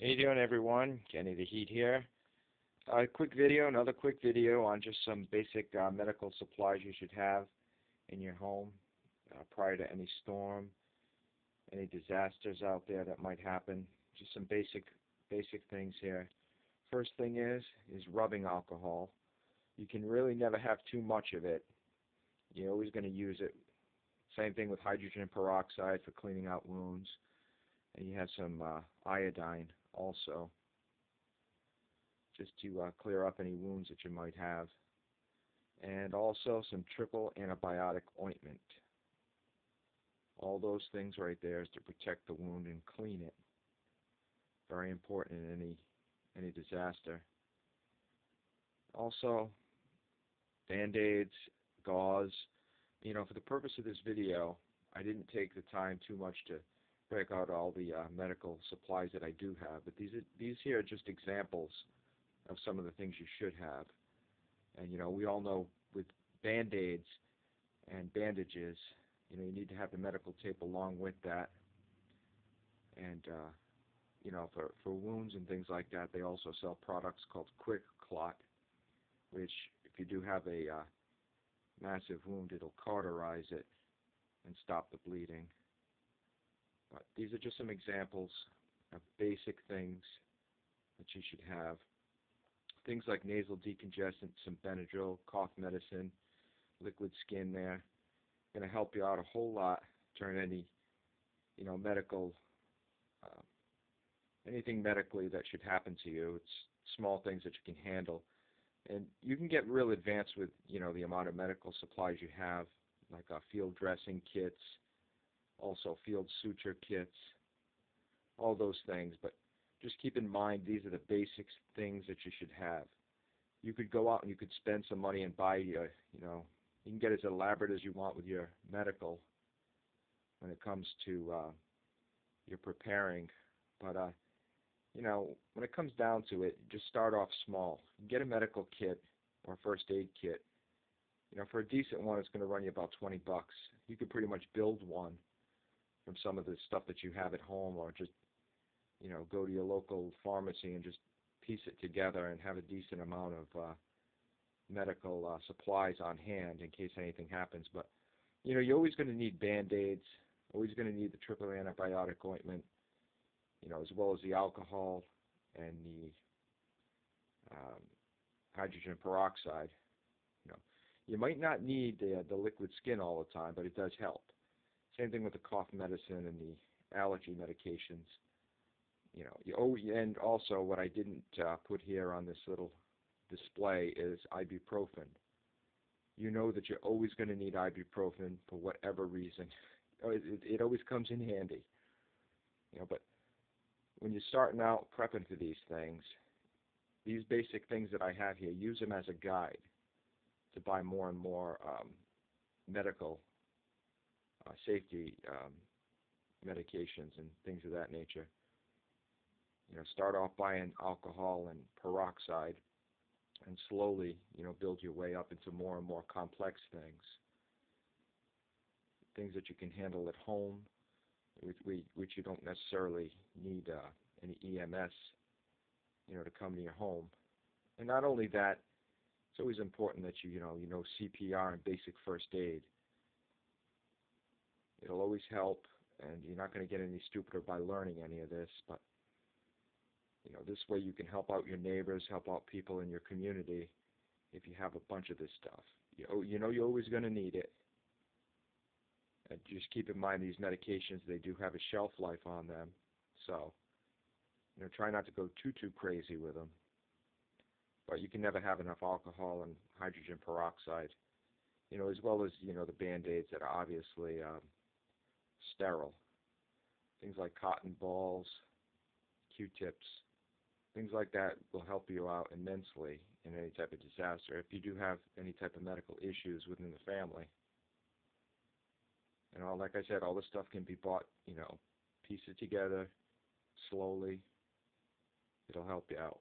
How you doing everyone? Kenny the Heat here. A uh, quick video, another quick video on just some basic uh, medical supplies you should have in your home uh, prior to any storm, any disasters out there that might happen. Just some basic basic things here. First thing is is rubbing alcohol. You can really never have too much of it. You're always going to use it. Same thing with hydrogen peroxide for cleaning out wounds. And you have some uh, iodine also just to uh, clear up any wounds that you might have. And also some triple antibiotic ointment. All those things right there is to protect the wound and clean it. Very important in any any disaster. Also, band-aids, gauze. You know, for the purpose of this video, I didn't take the time too much to break out all the uh, medical supplies that I do have. But these are, these here are just examples of some of the things you should have. And you know, we all know with band-aids and bandages, you know, you need to have the medical tape along with that. And uh, you know, for for wounds and things like that, they also sell products called Quick Clot, which if you do have a uh, massive wound, it'll cauterize it and stop the bleeding. But these are just some examples of basic things that you should have. Things like nasal decongestant, some Benadryl, cough medicine, liquid skin there. Going to help you out a whole lot during any, you know, medical, uh, anything medically that should happen to you. It's small things that you can handle. And you can get real advanced with, you know, the amount of medical supplies you have, like uh, field dressing kits, also field suture kits, all those things. But just keep in mind these are the basic things that you should have. You could go out and you could spend some money and buy, uh, you know, you can get as elaborate as you want with your medical when it comes to uh, your preparing. But uh, you know, when it comes down to it, just start off small. Get a medical kit or first aid kit. You know, for a decent one, it's going to run you about 20 bucks. You could pretty much build one from some of the stuff that you have at home or just you know go to your local pharmacy and just piece it together and have a decent amount of uh, medical uh, supplies on hand in case anything happens. But you know you're always going to need band-aids always going to need the triple antibiotic ointment you know as well as the alcohol and the um, hydrogen peroxide. You know you might not need the, the liquid skin all the time but it does help same thing with the cough medicine and the allergy medications. You know, you, oh, and also what I didn't uh, put here on this little display is ibuprofen. You know that you're always going to need ibuprofen for whatever reason. Oh, it, it, it always comes in handy. You know, but when you're starting out prepping for these things, these basic things that I have here, use them as a guide to buy more and more um, medical uh, safety um, medications and things of that nature. You know, start off buying alcohol and peroxide, and slowly, you know, build your way up into more and more complex things. Things that you can handle at home, which, which you don't necessarily need uh, any EMS, you know, to come to your home. And not only that, it's always important that you, you know, you know CPR and basic first aid. It'll always help, and you're not going to get any stupider by learning any of this. But you know, this way you can help out your neighbors, help out people in your community if you have a bunch of this stuff. You, you know you're always going to need it. And just keep in mind these medications, they do have a shelf life on them. So, you know, try not to go too, too crazy with them. But you can never have enough alcohol and hydrogen peroxide, you know, as well as, you know, the Band-Aids that are obviously um, sterile. Things like cotton balls, Q-tips, things like that will help you out immensely in any type of disaster if you do have any type of medical issues within the family. And all, like I said, all this stuff can be bought, you know, piece it together slowly. It'll help you out.